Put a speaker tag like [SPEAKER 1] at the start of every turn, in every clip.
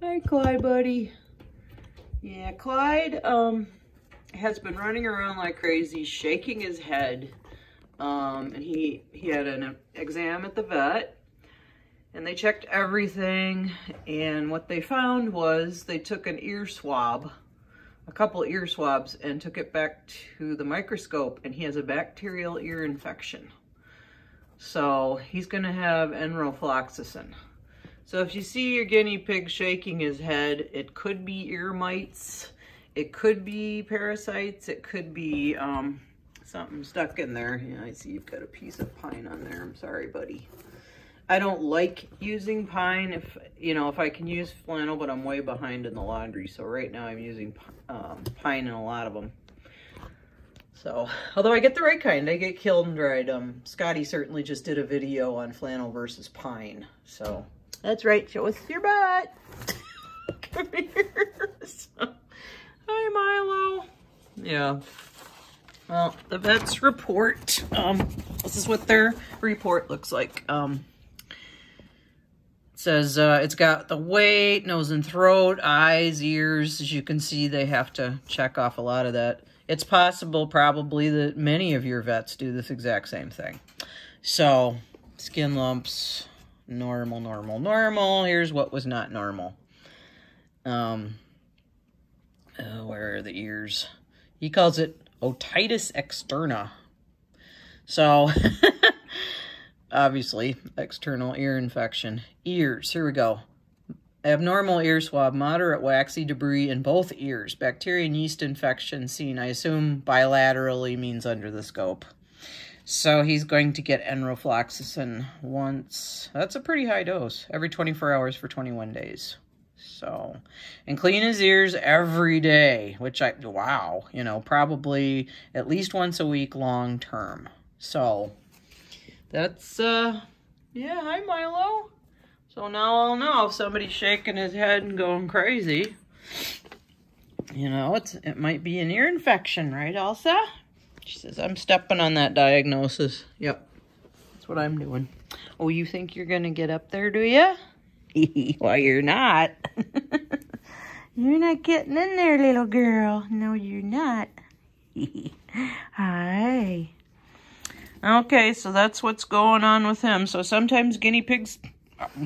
[SPEAKER 1] Hi, Clyde, buddy. Yeah, Clyde um, has been running around like crazy, shaking his head. Um, and he, he had an exam at the vet and they checked everything. And what they found was they took an ear swab, a couple ear swabs, and took it back to the microscope. And he has a bacterial ear infection. So he's going to have enrofloxacin. So if you see your guinea pig shaking his head, it could be ear mites. It could be parasites. It could be um, something stuck in there. Yeah, I see you've got a piece of pine on there. I'm sorry, buddy. I don't like using pine if, you know, if I can use flannel, but I'm way behind in the laundry. So right now I'm using um, pine in a lot of them. So, although I get the right kind, I get kiln dried. Um, Scotty certainly just did a video on flannel versus pine. So, that's right. Show us your butt. Come here. Hi, Milo. Yeah. Well, the vet's report. Um, this is what their report looks like. Um, says uh, it's got the weight, nose and throat, eyes, ears. As you can see, they have to check off a lot of that. It's possible probably that many of your vets do this exact same thing. So, skin lumps, normal, normal, normal. Here's what was not normal. Um, uh, where are the ears? He calls it otitis externa. So, obviously, external ear infection. Ears, here we go. Abnormal ear swab, moderate waxy debris in both ears. Bacteria and yeast infection seen. I assume bilaterally means under the scope. So he's going to get enrofloxacin once. That's a pretty high dose. Every 24 hours for 21 days. So, and clean his ears every day, which I, wow, you know, probably at least once a week long term. So, that's, uh, yeah, hi Milo. So now I'll know if somebody's shaking his head and going crazy. You know, it's it might be an ear infection, right, Elsa? She says, I'm stepping on that diagnosis. Yep, that's what I'm doing. Oh, you think you're going to get up there, do you? well, you're not. you're not getting in there, little girl. No, you're not. Hi. Okay, so that's what's going on with him. So sometimes guinea pigs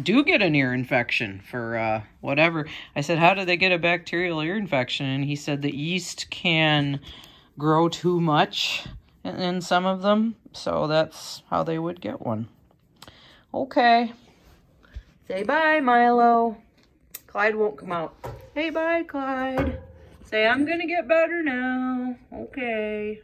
[SPEAKER 1] do get an ear infection for uh, whatever. I said, how do they get a bacterial ear infection? And he said the yeast can grow too much in, in some of them. So that's how they would get one. Okay. Say bye, Milo. Clyde won't come out. Hey, bye, Clyde. Say, I'm going to get better now. Okay.